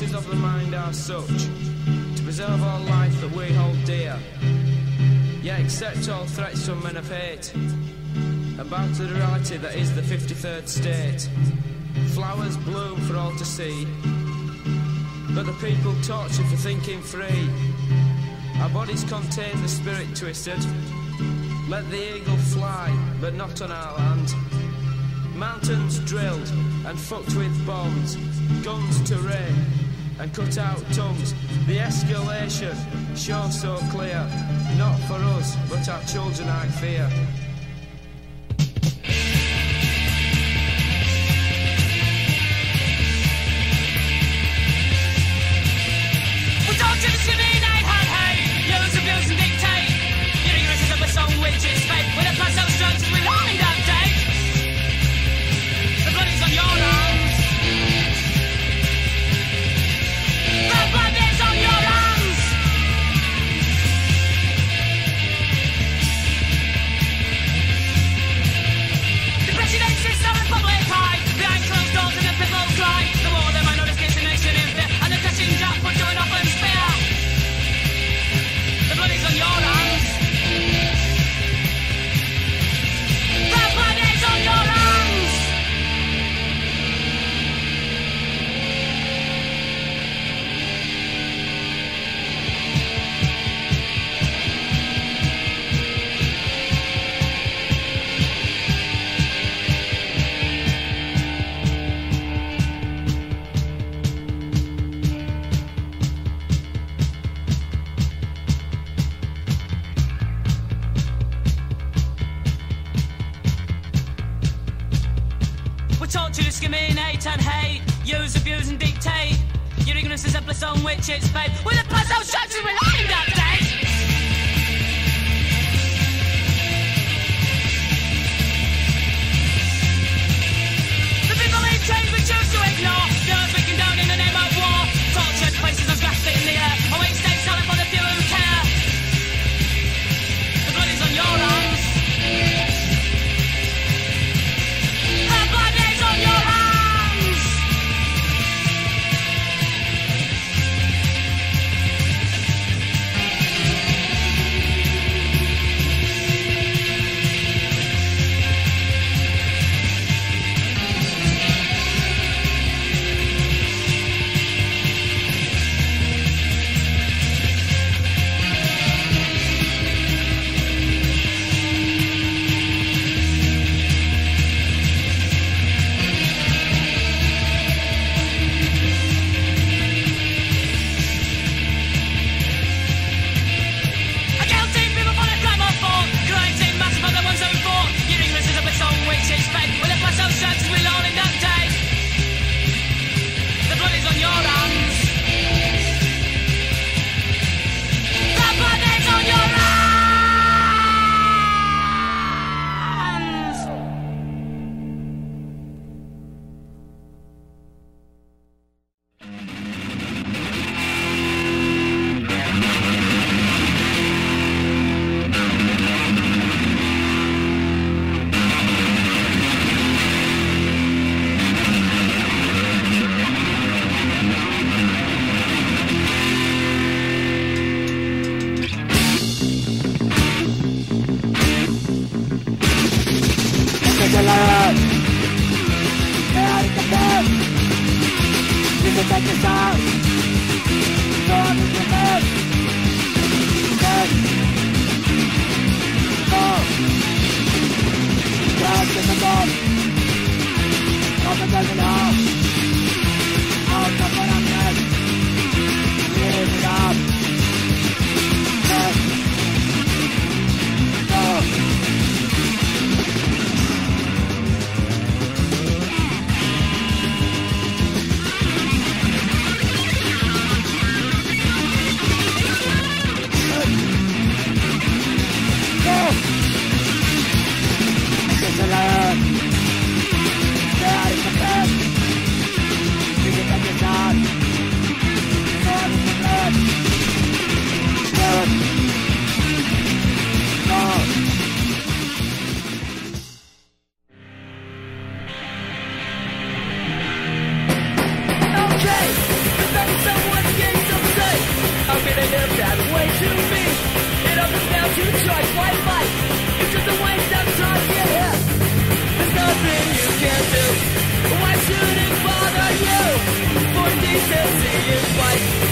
forces of the mind are such to preserve all life that we hold dear, yet accept all threats from men of hate, to the reality that is the 53rd state. Flowers bloom for all to see, but the people tortured for thinking free. Our bodies contain the spirit twisted. Let the eagle fly, but not on our land. Mountains drilled and fucked with bombs, guns to rain and cut out tongues. The escalation shows so clear, not for us, but our children I fear. We're taught to discriminate and hate, use, abuse, and dictate. Your ignorance is a bliss on which it's fate. With a plus, those structures see you fight.